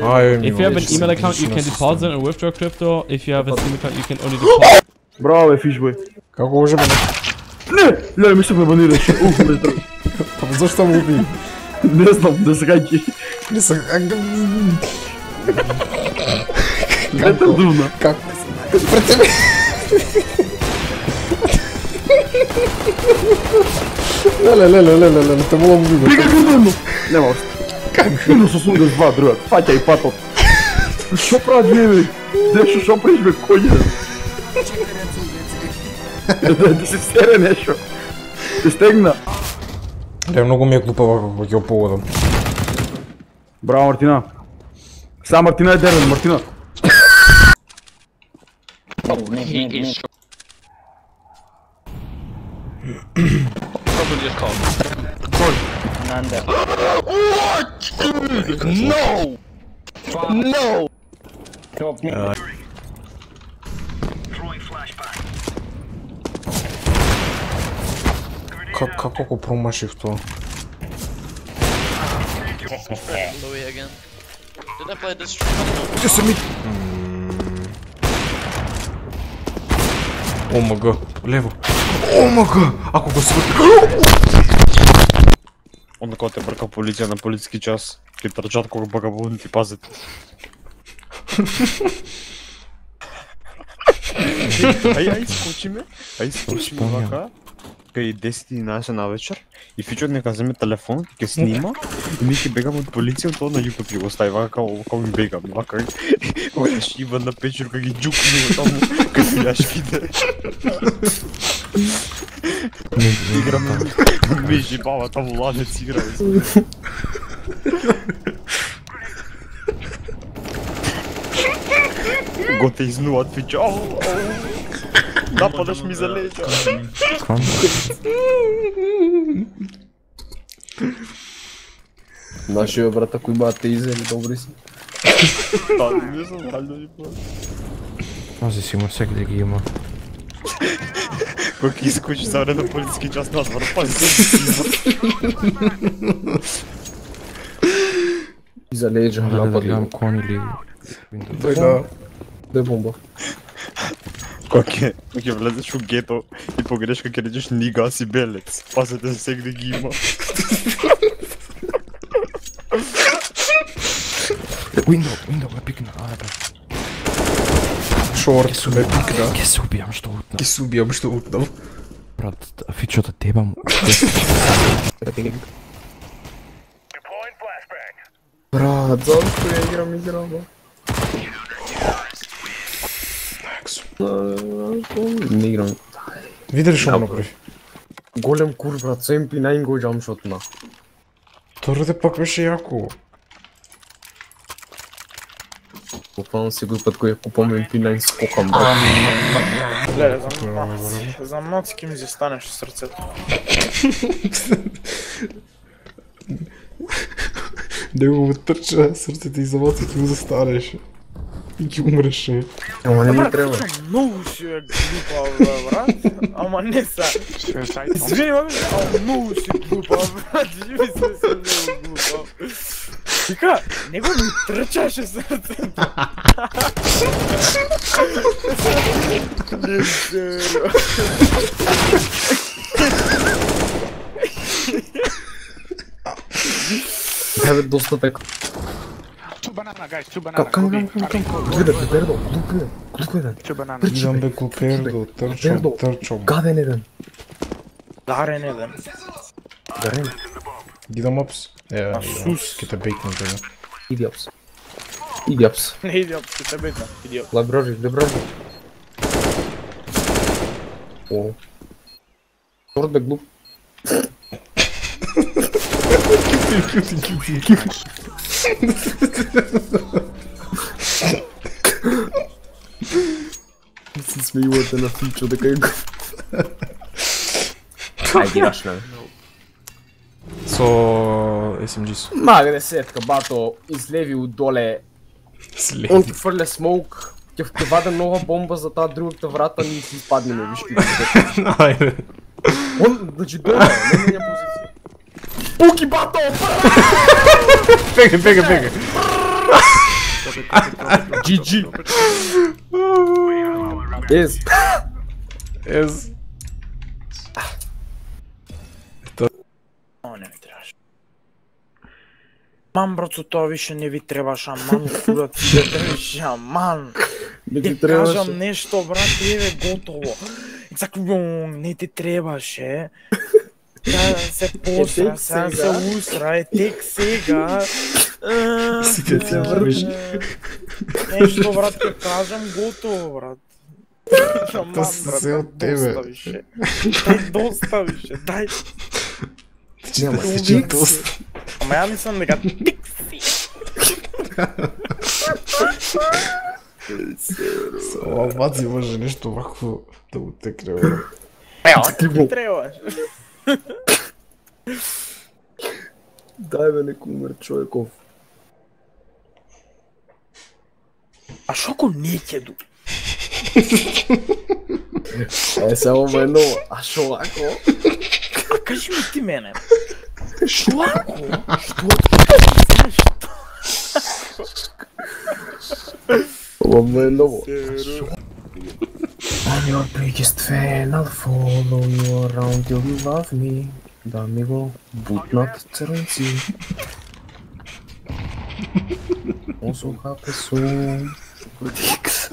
If you have an email account, you can deposit and withdraw crypto. If you have a Steam account, you can only deposit. Браво, бе, фиш, бе. Kako može me... Не! Леле, ми се ме банираш. Ух, бе, здраво. Pa zašto mu ubi? Не знам, да се гайки. Не съм... Ето дувна. Как? Пред тебе! Леле, леле, леле, леле, те мога му Бига бига. го дувно. Нема още. Минус 82, друга. Фатя и патот. Шо правят вие, бе? Дешо, шо правиш, бе, коня? Да, да се стере нещо. Се стегна. Ле, много ми е глупава kako ќе оповодам. Браво, Мартина. Са, Мартина е дерен, Мартина. Probably just called. команда. What? No! No! Топ не... Э. Как, какого промашив то? Louis again. Did I play this? Just a me. О мага, лево. О мага, а кого сегодня? kao te brka policija na policijski čas, ti trčat koga baga budem ti pazit. Aj, aj, skoči me, aj, skoči me Spomnjam. vaka, kaj je 10-11 na večer, и Фичо нека вземе телефон, ќе снима, и ми ќе бегаме од полиција, тоа на YouTube ќе го стави, вака како, како ми бегаме, вака, кога ќе шива на печер, кога ги джукни таму, кога ќе јаш виде. Играме, ми жибава таму лажец играме. Го те ау, ау. Нападаш ми за леđa. Нашия брат, ако има атеизъм, добри си. Па, не дали да ви Пази си, има всеки да ги има. Кога ќе искочи за време на полициски час на двор, пази се. И за леджа, Гледа да напад. гледам кон или... Той да. Да е бомба. Кога ќе кога ќе влезеш во гето и погрешка ќе речеш нига си белец. Пазете се всеки да ги има. Window, window, ме пикна, ајде Шорт, ме пикна. Ке се убijam što utna. Ке се убijam što utnам. Брат, фичота тебам. Брат, защо я играм играма? Не играм. Види ли што му направи? Голем кур, брат, со MP9 го джамшотна. Вторите пак беше јако. Буквално секој пат кој ја купам MP9 скокам, брат. Гледай, за ноци, за ке ми застанеш в срцето. Него му трча срцето и завоци ти му застанеше. И ќе умреше. Ама не ми треба. Много си е глупа, брат. Ама не са. Извини, ма, ама много си глупа, брат. Живи се си. Вика, него ми тръчаше сърцето. Не, сериозно. Дай бе, доста така. Two banana, guys. Two banana. Кам, кам, Go кам, B. кам, кам. Go, go, Гледай, go, go. Бердо, глуп гледай, глуп гледай. Two banana. Идам бе клупердо, трчам, Пердо. трчам. Гаден еден. Дарен еден. Гарен. Идам апс. Е, Гидомопс. Асус. Китобейт на тебя. Идепс. Идепс. Идепс, китобейт на. Идепс. Лаброжик, доброжик. О. Гордо глуп. Смею это на фичу такая. Ай, дирашная. Ајде, рашна. Со SMGs. Магде сетка, бато, излеви од доле. Он фрле смоук. Ќе ваде нова бомба за таа другата врата ни си испаднеме, виш ти. Ајде. Он, значи дојде, не менја позиција. Пуки бато! Бега, бега, бега. GG. Yes. Yes. Ман, брато, това више не ви трябваше, аман, курат си да трябваше, аман. Не Ти ти трябваше. кажам нещо, брат, е готово. Exactly, не ти трябваше. Трябва да се посра, тек сега сега. се усра, е тек сега. Сега ти а, вървиш. Нещо, брат, ти кажам, готово, брат. Аман, То се брат, взе от тебе. доста више. Дай доста више, дай. Няма Ти си че убийци. Ама я мислям дека тик си. Ова бази може нещо вако да го текне. бе. Ео, ти трябваш. Дай бе, неко умер човеков. А шо ако не ќе ду? Е, само едно. А шо ако? А кажи ми ти мене. I'm your biggest fan, I'll follow you around till you love me. D'amigo, but not Terenzi. Also, há pessoa. Dix.